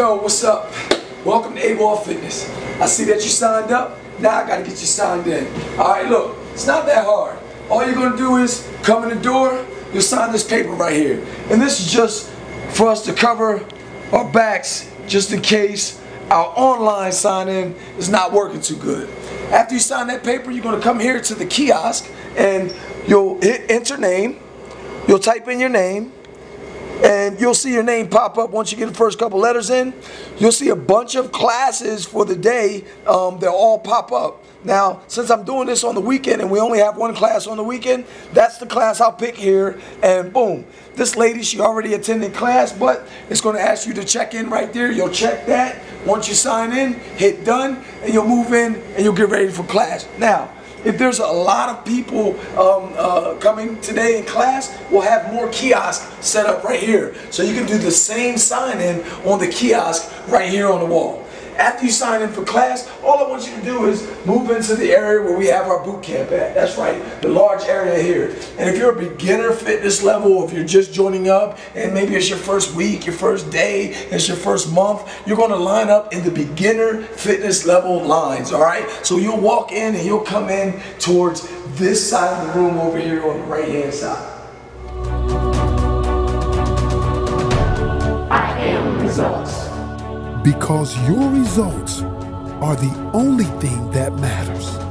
Yo, what's up? Welcome to AWOL Fitness. I see that you signed up. Now I gotta get you signed in. Alright, look, it's not that hard. All you're gonna do is come in the door, you'll sign this paper right here. And this is just for us to cover our backs just in case our online sign in is not working too good. After you sign that paper, you're gonna come here to the kiosk and you'll hit enter name. You'll type in your name and you'll see your name pop up once you get the first couple letters in. You'll see a bunch of classes for the day. Um, they'll all pop up. Now, since I'm doing this on the weekend and we only have one class on the weekend, that's the class I'll pick here. And boom, this lady, she already attended class, but it's going to ask you to check in right there. You'll check that. Once you sign in, hit done, and you'll move in and you'll get ready for class. Now, if there's a lot of people um, uh, coming today in class, we'll have more kiosks set up right here. So you can do the same sign in on the kiosk right here on the wall. After you sign in for class, all I want you to do is move into the area where we have our boot camp at. That's right, the large area here. And if you're a beginner fitness level, if you're just joining up, and maybe it's your first week, your first day, it's your first month, you're gonna line up in the beginner fitness level lines, all right? So you'll walk in and you'll come in towards this side of the room over here on the right hand side. Because your results are the only thing that matters.